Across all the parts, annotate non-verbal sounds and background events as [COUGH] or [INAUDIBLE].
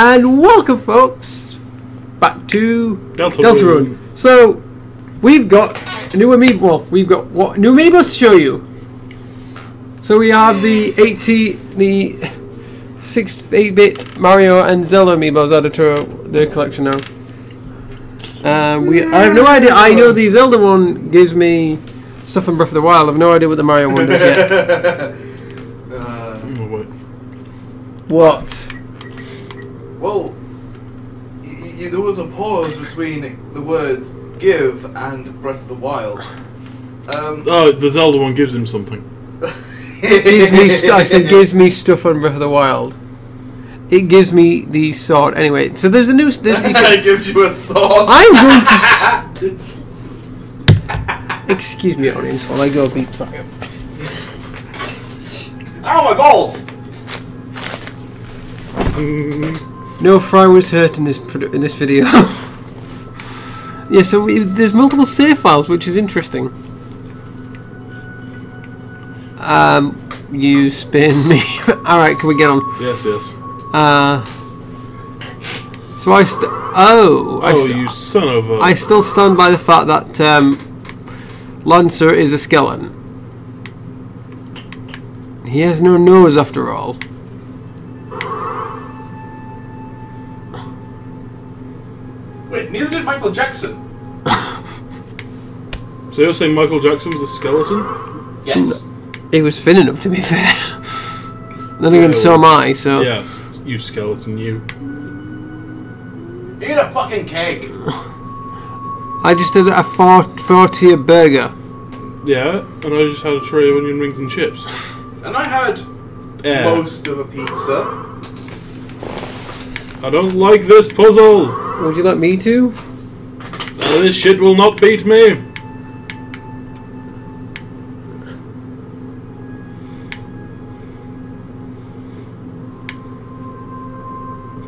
And welcome, folks, back to Deltarune. Deltarune. So, we've got a new amiibo. Well, we've got what new amiibos to show you. So we have the 80, the 6 8-bit Mario and Zelda amiibos added to the collection now. Um, we, I have no idea. I know the Zelda one gives me stuff from Breath of the Wild. I have no idea what the Mario one does yet. [LAUGHS] Uh, wait. What? Well, y- y- there was a pause between the words "give" and "Breath of the Wild." Um, [LAUGHS] Oh, the Zelda one gives him something. It gives me st- I said gives me stuff on Breath of the Wild. It gives me the sword. Anyway, so there's a new. There's, [LAUGHS] you can- it gives you a sword. I'm going to. S- [LAUGHS] Excuse me, audience, while I go beat Mario. Ow, my balls! No fry was hurt in this in this video. [LAUGHS] yeah, so we, there's multiple save files, which is interesting. Um, you spin me. [LAUGHS] All right, can we get on? Yes, yes. Uh, so I st- oh I Oh, st- you son of a. I still stand by the fact that um, Lancer is a skeleton. He has no nose after all. Wait, neither did Michael Jackson. [LAUGHS] So you're saying Michael Jackson was a skeleton? Yes. He was thin enough, to be fair. [LAUGHS] then again, so am I. So Yes, you skeleton, you. Eat a fucking cake. I just did a four four tier burger. Yeah, and I just had a tray of onion rings and chips. And I had Yeah. most of a pizza. I don't like this puzzle. Would you like me to? This shit will not beat me.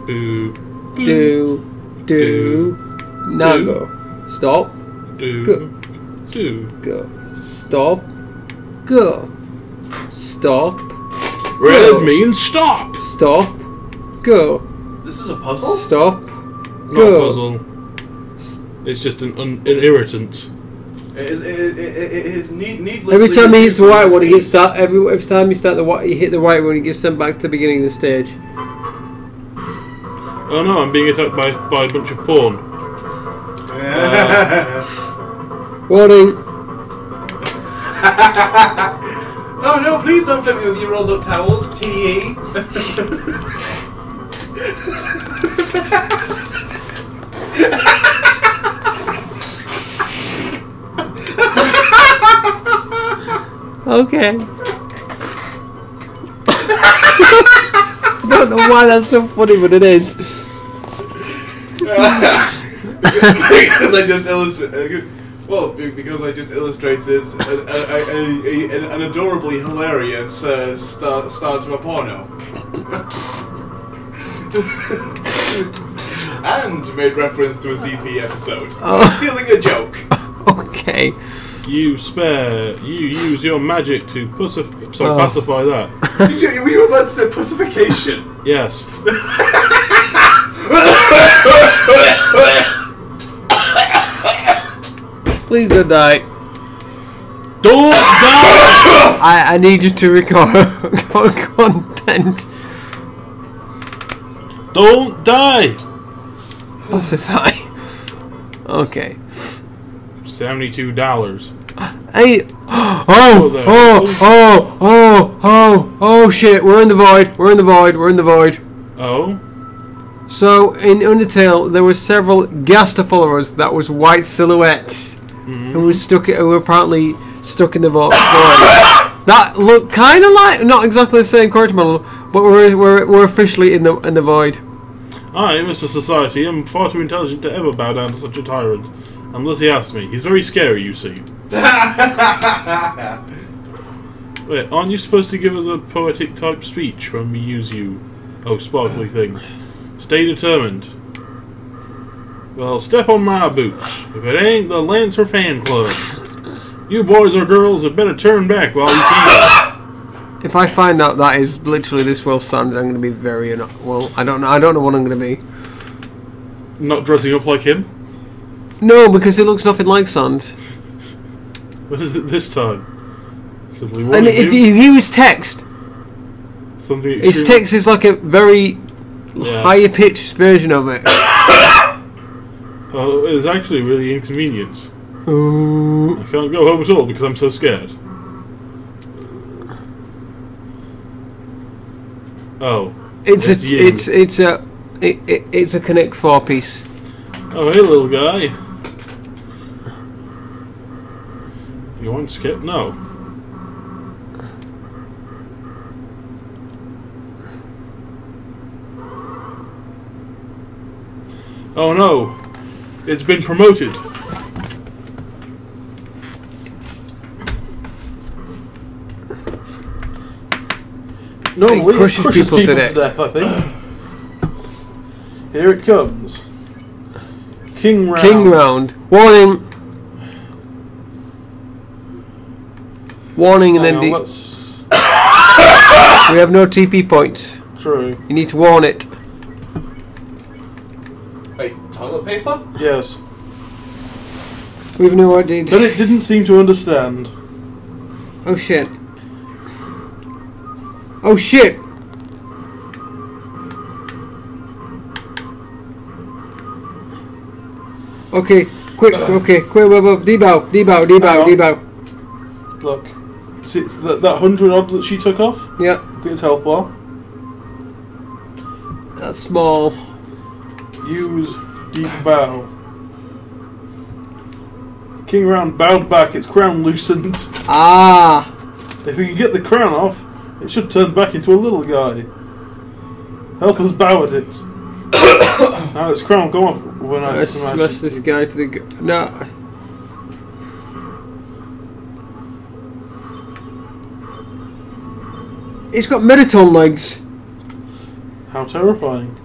Boo. Boo. Do do now Do. go. Stop. Do. Go. Do. Go. Stop. Go. Stop. Red Go. means stop. Stop. Go. This is a puzzle? Stop. Not Go. a puzzle. It's just an, un- an irritant. It is, it, it, it, it is need, needlessly... Every time he hits the white one, he gets speed. start. Every every time you start the white, you hit the white one, he gets sent back to the beginning of the stage. Oh no, I'm being attacked by, by a bunch of porn. [LAUGHS] Warning. [LAUGHS] Oh no, please don't flip me with your rolled up towels. TE. [LAUGHS] Okay. I don't know why that's so funny, but it is. because I just illustrated. Well, because I just illustrated a, a, a, a, an adorably hilarious uh, start, start to a porno. [LAUGHS] and made reference to a ZP episode. Oh. Stealing a joke. [LAUGHS] Okay. You spare. You use your magic to pacif- sorry, Oh. pacify that. [LAUGHS] Did you, were you about to say pussification? Yes. Please don't die. Don't die! I, I need you to record, record [LAUGHS] content. Don't die! Pacify. Okay. Seventy-two dollars. Hey. [GASPS] Oh, oh, oh, oh, oh, oh, shit. We're in the void. We're in the void. We're in the void. Oh. So, in Undertale, there were several Gaster followers that was white silhouettes mm-hmm. who were stuck, who were apparently stuck in the void. [LAUGHS] that looked kind of like, not exactly the same character model, but we're, we're, we're officially in the in the void. I, Mr. Society, am far too intelligent to ever bow down to such a tyrant. Unless he asks me. He's very scary, you see. [LAUGHS] Wait, aren't you supposed to give us a poetic type speech when we use you? Oh, sparkly thing. Stay determined. Well, step on my boots. If it ain't the Lancer fan club. You boys or girls had better turn back while you can. If I find out that is literally this well Sans, I'm going to be very well. I don't know. I don't know what I'm going to be. Not dressing up like him? No, because it looks nothing like Sans. What is it this time? Simply And if you, use text, something its extreme- text is like a very Yeah. higher pitched version of it. Oh, it's actually really inconvenient. Ooh. [COUGHS] I can't go home at all because I'm so scared. Oh. It's a It's you. it's it's a it, it, it's a Connect Four piece. Oh, hey, little guy. You want skip? No. Oh no! It's been promoted. Normally, It crushes it crushes people people, to to death, I think. Here it comes. King round. King round. Warning. Warning, and Hang then on, the, we have no TP points. True. You need to warn it. Wait, toilet paper? Yes. We've no idea. But it didn't seem to understand. Oh shit. Oh shit! Okay, quick, okay, quick, whoa, whoa, debow, debow, debow, debow. Look. See, it's that, that hundred odd that she took off? Yeah, Look at its health bar. that's small. Use deep bow. King round bowed back, its crown loosened. Ah! If we can get the crown off, it should turn back into a little guy. Help us bow at it. [COUGHS] now its crown go off when I Let's smash, smash this guy to the. No. It's got Mettaton legs. How terrifying.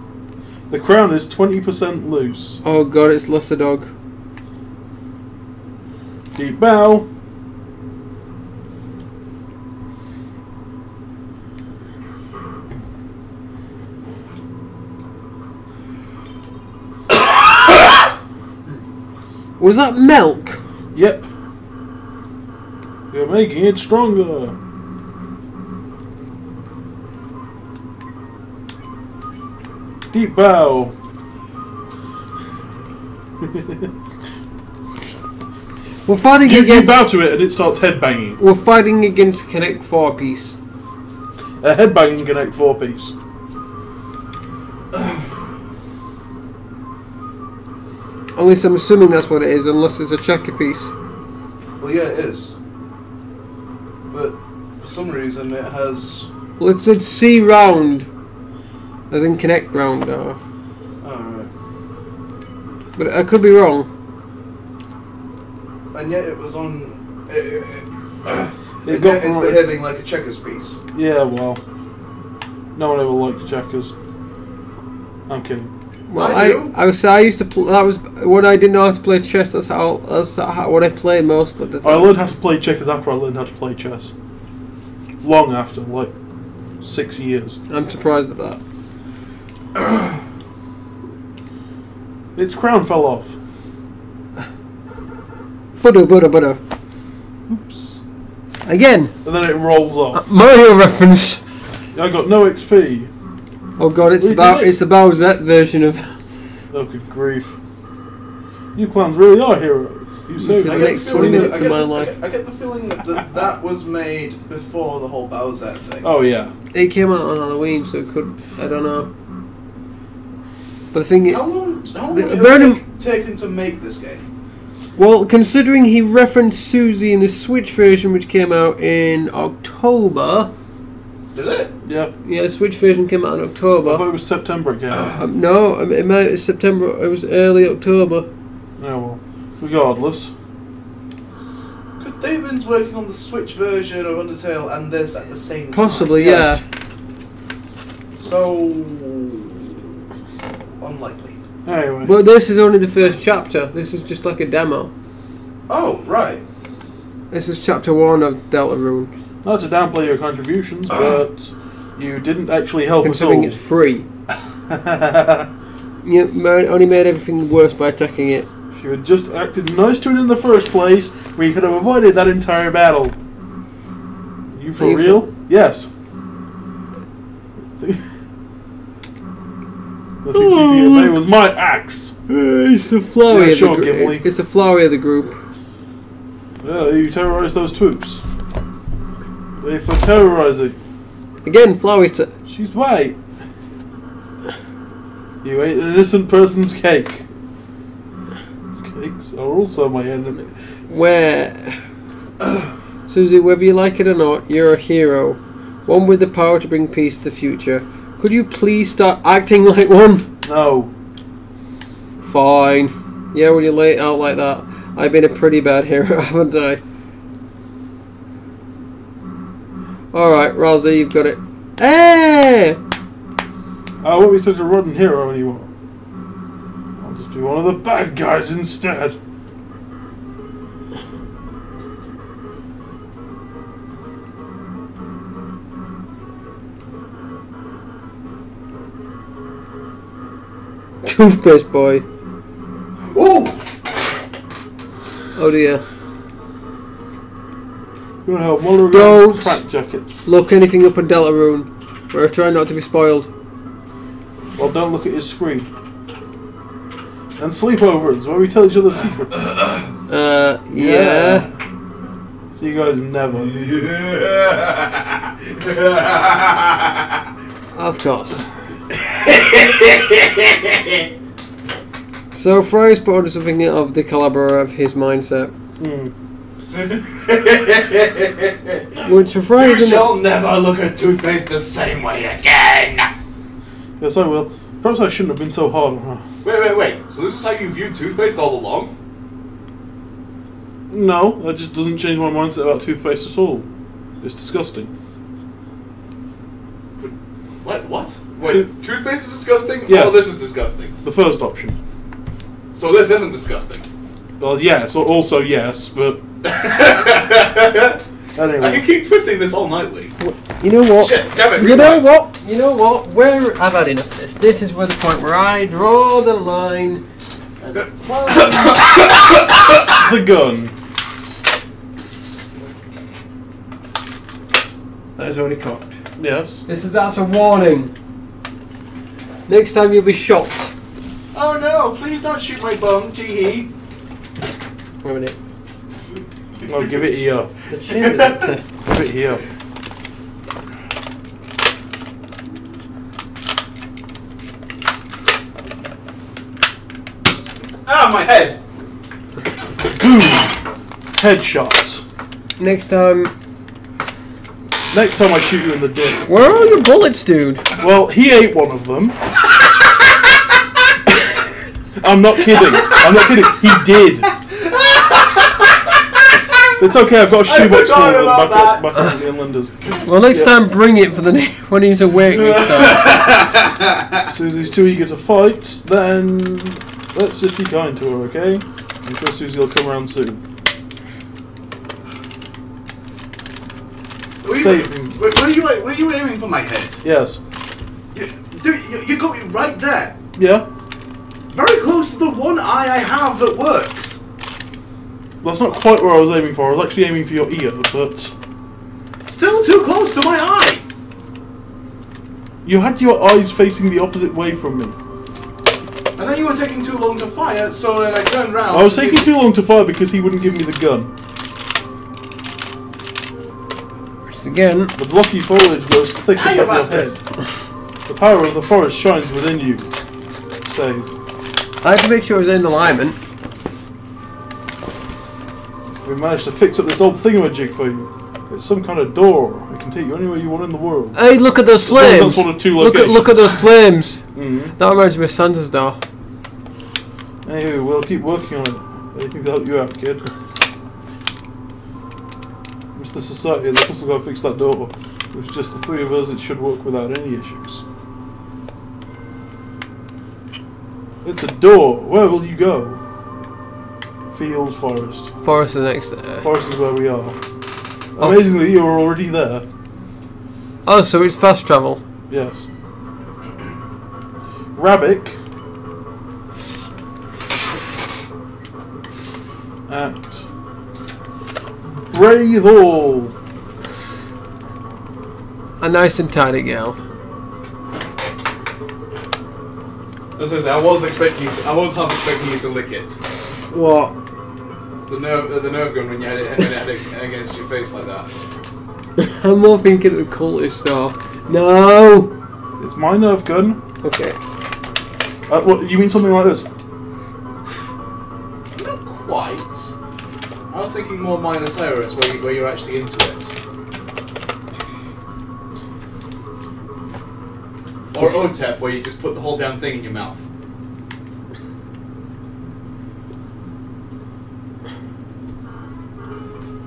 The crown is 20% loose. Oh god, it's lost a dog. Deep bow. Was that milk? Yep. You're making it stronger. Deep bow. [LAUGHS] We're fighting You, you against. bow to it and it starts headbanging. We're fighting against Connect Four piece. A headbanging Connect 4 piece. At least I'm assuming that's what it is, unless it's a checker piece. Well, yeah, it is. But for some reason, it has. Well, it said C round, as in Connect round, or, Alright. but I could be wrong. And yet it was on. It, it, it, It got it's behaving like a checkers piece. Yeah, well. No one ever liked checkers. I'm kidding. Well, I I. I, was I used to pl- that was when I didn't know how to play chess. That's how that's how, what I played most of the time. I learned how to play checkers after I learned how to play chess. Long after, like six years. I'm surprised at that. [COUGHS] Its crown fell off. Butter, butter, butter. Oops. Again, And then it rolls uh, off. Mario reference. I got no XP. Oh god, it's about it's the Bowsette version of. Oh, good grief. You clowns really are heroes. You said so I the next 20 minutes that, I, of get my the, life. I, get, I get the feeling that that, that was made before the whole Bowsette thing. Oh, yeah. It came out on Halloween, so it could I don't know. But the thing, is, How long, how long The- did it Burnham- take, taken to make this game? well, considering he referenced Susie in the Switch version, which came out in October. Did it? Yeah. Yeah, the Switch version came out in October. I thought it was September again. Um, no, it might it was September. It was early October. yeah, well. Regardless. Could they have been working on the Switch version of Undertale and this at the same time? Possibly, Yes. yeah. So unlikely. Anyway. But this is only the first chapter. This is just like a demo. Oh right. This is chapter one of Delta Deltarune. Not to downplay your contributions, [SIGHS] but you didn't actually help us all. Considering it's free. [LAUGHS] You only made everything worse by attacking it. If you had just acted nice to it in the first place, we could have avoided that entire battle. You for Are you real? Yes. The thing keeping oh, at was my axe. it's the flowery Yeah, of sure, the group. Gimli. It's the flowery of the group. Yeah, you terrorized those troops. They for terrorizing. Again, flowery. T- She's white. You ate an innocent person's cake. Cakes are also my enemy. where, [COUGHS] Susie, whether you like it or not, you're a hero. One with the power to bring peace to the future. Could you please start acting [LAUGHS] like one? No. Fine. Yeah, when you lay it out like that, I've been a pretty bad hero, [LAUGHS] haven't I? Alright, Ralsei, you've got it. Eh! I won't be such a rotten hero anymore. I'll just be one of the bad guys instead. Toothpaste boy. Ooh! Oh dear. You want help Muller Don't. crack jacket. Look anything up on Deltarune. We're trying not to be spoiled. Well, don't look at his screen. And sleepovers, where we tell each other secrets. Uh, yeah. See you guys never. [LAUGHS] Of course. [LAUGHS] so Fry's put onto something of the caliber of his mindset. Hmm. Which for Fry You shall never look at toothpaste the same way again! Yes, I will. Perhaps I shouldn't have been so hard on her. Wait, wait, wait. So this is how you viewed toothpaste all along? No, that just doesn't change my mindset about toothpaste at all. It's disgusting. What? What? Wait, toothpaste is disgusting? Oh, yes. Oh, this is disgusting. The first option. So this isn't disgusting. Well, yes, al- also yes, but I can keep twisting this all nightly. You know what? Shit, damn it. You know what? You know what? Where I've had enough of this. This is where the point where I draw the line. And [COUGHS] The gun. that is already cocked. Yes. This is that's a warning. Next time you'll be shot. Oh no, please don't shoot my bum, tee Wait a minute. I'll give it here. The chin. Give it here. Ah, my head! Headshots. Next time, Next time I shoot you in the dick. where are all your bullets, dude? Well, he ate one of them. [LAUGHS] I'm not kidding. I'm not kidding. He did. It's okay. I've got a shoebox full of forgot them back at, back at the inlanders. Well, next Yeah. time bring it for the ne- [LAUGHS] when he's awake. Next [LAUGHS] time. Susie's too eager to fight. Then let's just be kind to her, okay? I'm sure Susie will come around soon. Were you, Save were, were you, were you aiming for my head? Yes. You, dude, you, you got me right there. Yeah. Very close to the one eye I have that works. That's not quite where I was aiming for. I was actually aiming for your ear, but Still too close to my eye. you had your eyes facing the opposite way from me. And then you were taking too long to fire, so then I turned round. I was to taking too long to fire because he wouldn't give me the gun. Which again, The blocky foliage grows thick you above your bastard. head. The power of the forest shines within you. Save. I have to make sure it's in alignment. We managed to fix up this old thingamajig for you. It's some kind of door. It can take you anywhere you want in the world. Hey, look at those As flames! one of two Look at look at those flames. Mm-hmm. That reminds me of Santa's door. Anyway, we'll keep working on it. Anything to help you out, kid. Mr. Society, let's also go fix that door. With just the three of us, it should work without any issues. It's a door. Where will you go? Field, forest. Forest is next there. Forest is where we are. Oh. Amazingly, you were already there. Oh, so it's fast travel. Yes. Rabbick. Act. Breathe all. A nice and tidy gal. I I was expecting you to, I was half expecting you to lick it. What? The nerve, uh, the nerve gun when you had it, when it had it [LAUGHS] against your face like that. [LAUGHS] I'm more thinking of the cultist stuff. No! It's my nerve gun. Okay. Uh, what, you mean something like this? [SIGHS] Not quite. I was thinking more Minor Cyrus, where, you, where you're actually into it. Or OTEP, where you just put the whole damn thing in your mouth.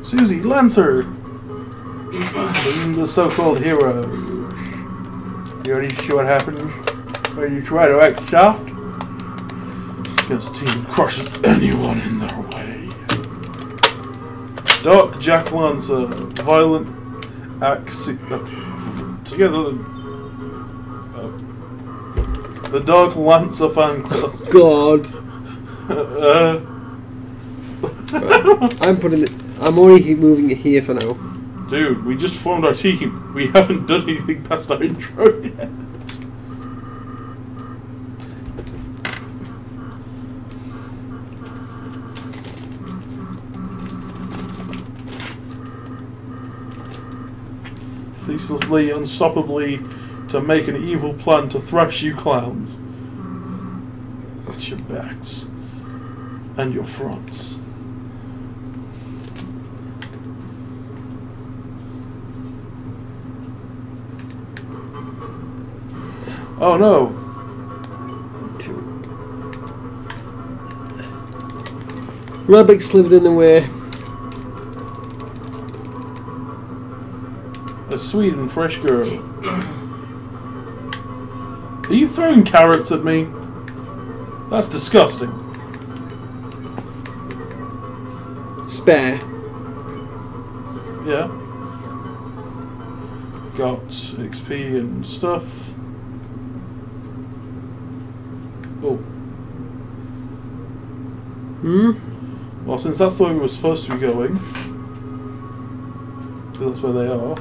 Susie, Lancer! the so-called hero. You ready to see what happens when you try to act soft? This team crushes anyone in their way. Dark Jack Lancer, violent axe. Uh, together, uh, the Dark Lancer fan club. God. [LAUGHS] uh, I'm putting it. I'm only moving it here for now. Dude, we just formed our team. We haven't done anything past our intro yet. Ceaselessly, unstoppably, to make an evil plan to thrash you clowns. At your backs and your fronts. Oh no! Rabbit slithered in the way. A sweet and fresh girl. Are you throwing carrots at me? That's disgusting. Spare. Yeah. Got XP and stuff. Oh. Hmm? Well, since that's the way we were supposed to be going, because that's where they are.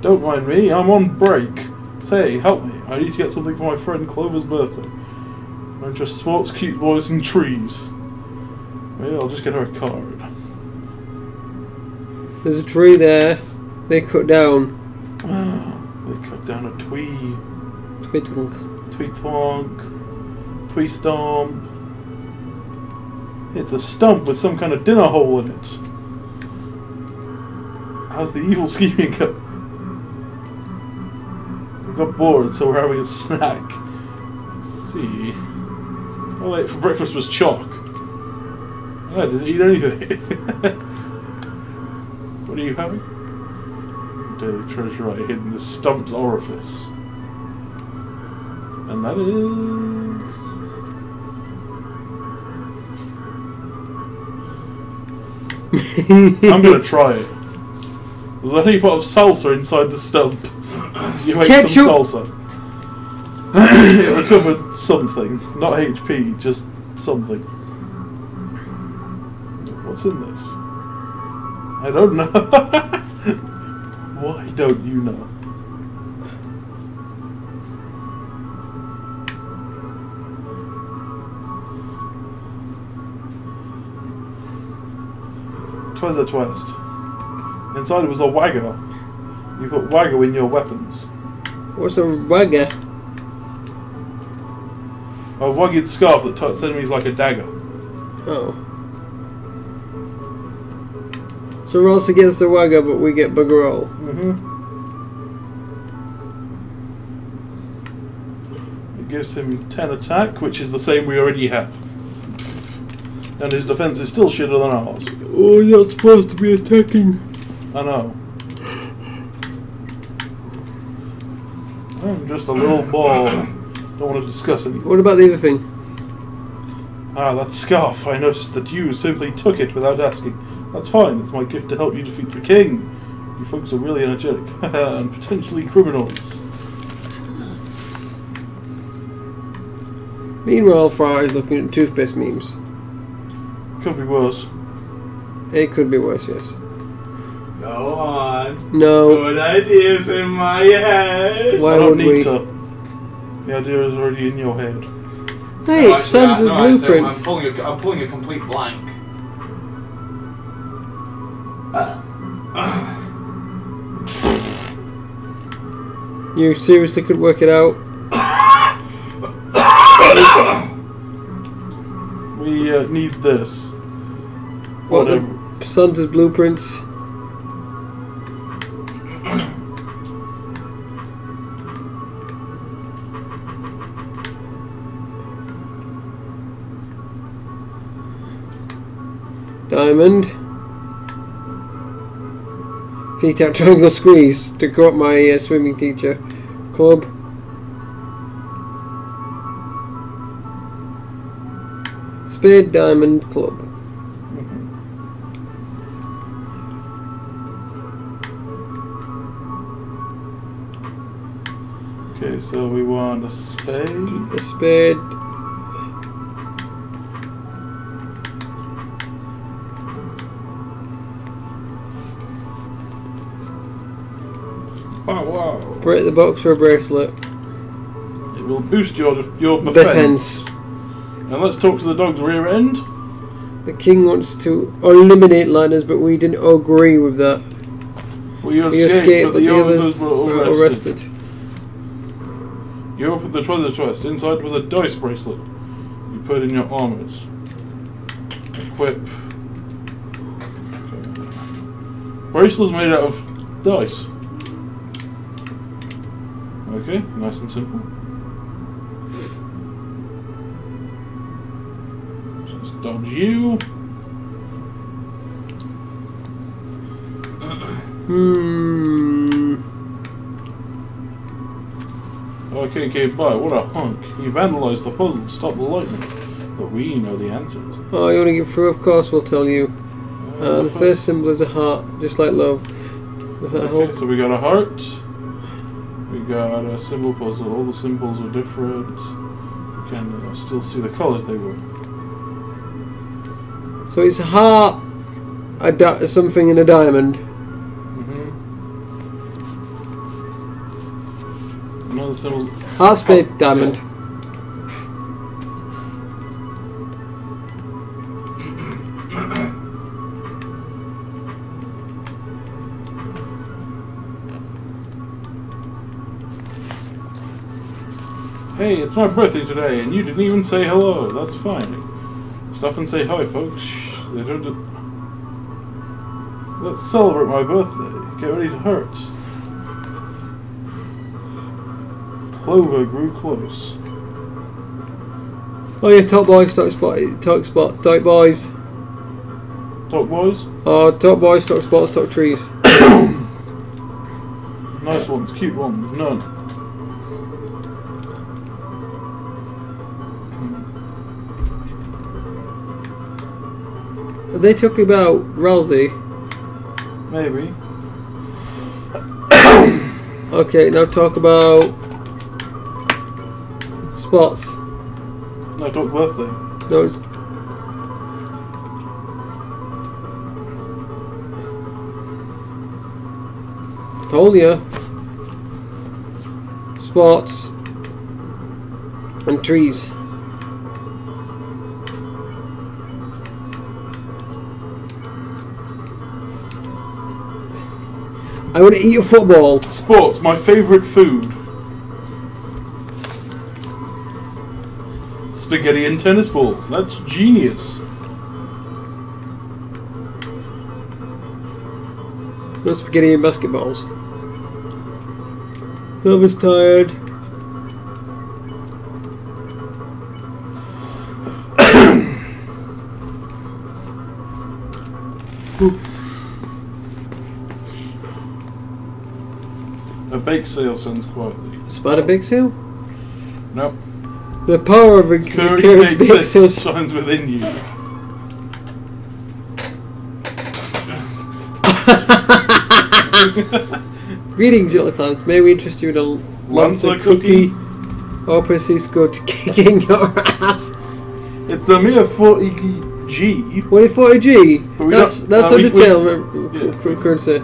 Don't mind me, I'm on break. Say, help me. I need to get something for my friend Clover's birthday. I'm just sports, cute boys, and trees. Maybe I'll just get her a card. There's a tree there. They cut down. [SIGHS] they cut down a twee, Twiddle. twee twonk, twee stomp. It's a stump with some kind of dinner hole in it. How's the evil [LAUGHS] scheming go? We got bored, so we're having a snack. Let's see. All I ate for breakfast was chalk. I didn't eat anything. [LAUGHS] what are you having? Daily treasure I hid in the stump's orifice. And that is. I'm gonna try it. There's a heap of salsa inside the stump. You make Ketchup. some salsa. [COUGHS] it recovered something. Not HP, just something. What's in this? I don't know. [LAUGHS] Why don't you know? Twas a twist. Inside it was a wagger. You put wagger in your weapons. What's a wagger? A wagged scarf that cuts enemies like a dagger. Oh. So rolls against the wagger, but we get bugger. Mm-hmm. It gives him 10 attack, which is the same we already have. And his defense is still shitter than ours. Oh, you're not supposed to be attacking. I know. I'm just a little ball. Don't want to discuss anything. What about the other thing? Ah, that scarf. I noticed that you simply took it without asking. That's fine. It's my gift to help you defeat the king. You folks are really energetic [LAUGHS] and potentially criminals. Meanwhile, Fry is looking at toothpaste memes. Could be worse. It could be worse, yes. Go on. No. Good ideas in my head. Why I don't would need we? to. The idea is already in your head. Hey, No, it's Sons actually, no, Blueprints. I'm pulling a, I'm pulling a complete blank. You seriously could work it out? [COUGHS] We uh, need this. What, Whatever. Of Blueprints? Diamond. Feet out triangle squeeze to quote my uh, swimming teacher. Club. Spade Diamond Club. So we want a spade. A spade. Oh wow! Break the box or a bracelet. It will boost your your defense. Defense. And let's talk to the dog's rear end. The king wants to eliminate liners, but we didn't agree with that. We escaped, We escaped, but the others were all were arrested. You opened the treasure chest. Inside was a dice bracelet. You put in your armors. Equip. Bracelet's made out of dice. Okay, nice and simple. Just dodge you. Hmm. Okay, cave by. What a hunk. He vandalized the puzzle. Stop the lightning. But we know the answers. Oh, you want to get through? Of course, we'll tell you. Uh, the first symbol is a heart, just like love. Does that Okay, help? so we got a heart. We got a symbol puzzle. All the symbols are different. You can uh, still see the colors they were. So it's a heart, a di- something in a diamond. Heart, spade, diamond. Hey, it's my birthday today, and you didn't even say hello. That's fine. Stop and say hi, folks. Let's celebrate my birthday. Get ready to hurt. Clover grew close. Oh yeah, top boys, top spot, top spot, top boys. Top boys. Uh, oh, top boys, top spots, top trees. [COUGHS] Nice ones, cute ones, none. They talk about Rousey. Maybe. [COUGHS] Okay, now talk about spots. No, talk birthday. No, it's told ya. Spots and trees. I want to eat a football. Sports, my favourite food. Spaghetti and tennis balls. That's genius. No spaghetti and basketballs. Love is tired. A bake sale sounds quietly. Spider Big Seal? Nope. The power of Curry bake Big sale Seal. shines within you. [LAUGHS] Greetings, little clowns. May we interest you in a Lancer Lancer cookie? Open Cisco to [LAUGHS] kicking your ass. It's a mere 40G. What if 40G? That's that's uh, Undertale we- yeah. currency.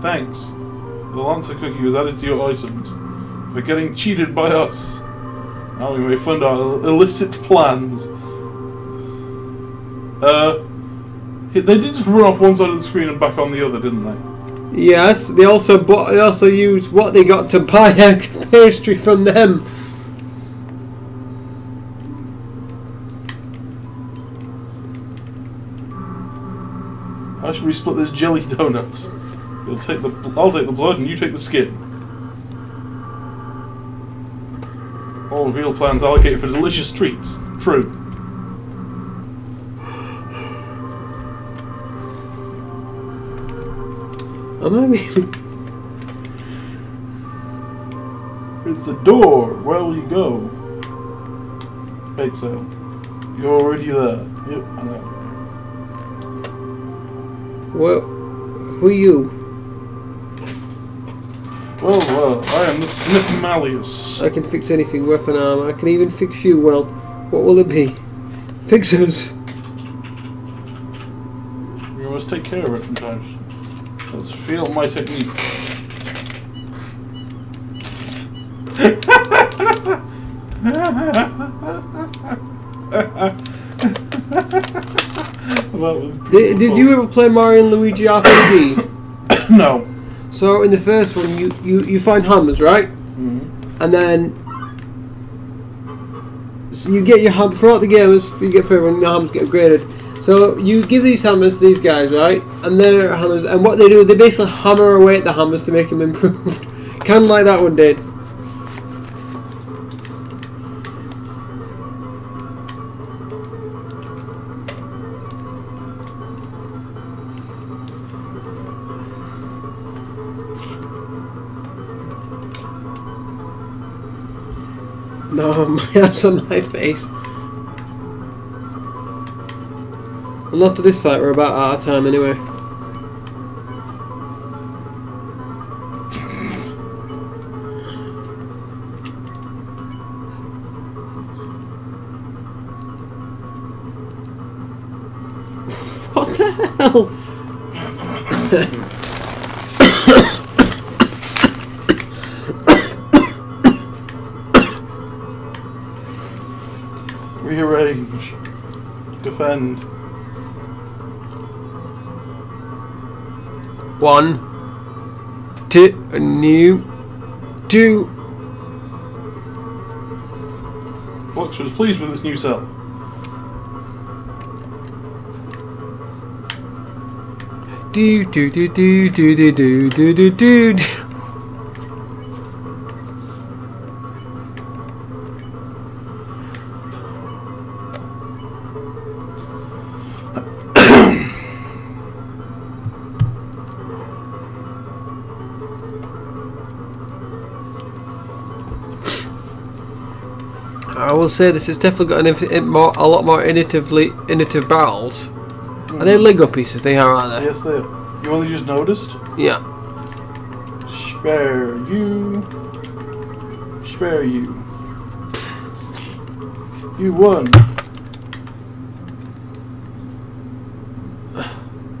Thanks. The Lancer cookie was added to your items for getting cheated by us. Now we may fund our illicit plans. Uh, they did just run off one side of the screen and back on the other, didn't they? Yes, they also bought, they also used what they got to buy a pastry from them. How should we split this jelly donut? You'll take the. I'll take the blood and you take the skin. All reveal plans allocated for delicious treats. True. I might be. It's the door. Where will you go? Bake sale. You're already there. Yep, I know. Well, who are you? Well, well, I am the Smith Malleus. I can fix anything, weapon armor. I can even fix you. Well, what will it be? Fixers. You must take care of it sometimes. Let's feel my technique. [LAUGHS] that was Did, did you ever play Mario and Luigi RPG? [COUGHS] no. So in the first one, you you you find hammers, right? Mm-hmm. And then so you get your hammer throughout the game. as You get for everyone. Your hammers get upgraded. So you give these hammers to these guys, right? And their hammers, and what they do, they basically hammer away at the hammers to make them improved. [LAUGHS] kind of like that one did. No, my hands on my face. Well, not to this fight, we're about out of time anyway. [LAUGHS] What the hell? [LAUGHS] One, two, new, two. Fox was pleased with his new self. Do do do do do do do do do do. Say this has definitely got an more, a lot more innovatively innovative barrels. Are they mm. Lego pieces? They are, aren't they? Yes, they. Are. You only just noticed. Yeah. Spare you. Spare you. You won.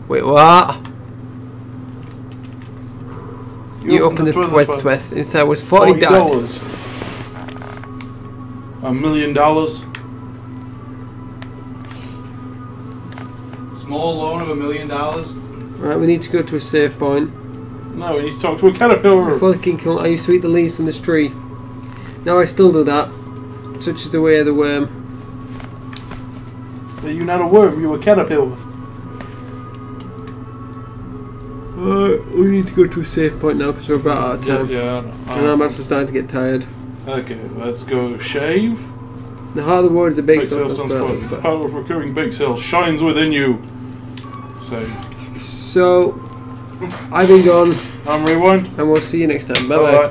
Wait, what? You, opened the toilet twist twist. Inside was Forty dollars. Dollars. A million dollars. Small loan of a million dollars. Right, we need to go to a safe point. No, we need to talk to a caterpillar. Before the king kill, I used to eat the leaves from this tree. Now I still do that. Such is the way of the worm. Are you're not a worm? you're a caterpillar. Uh, we need to go to a safe point now because we're about out of Yeah, time. yeah. And I'm uh, actually starting to get tired. Okay, let's go shave. The heart of the word is a big Bake sauce. sounds but- The power of recurring bake sales shines within you. So, So, I've been gone, I'm rewind. and we'll see you next time. Bye. bye.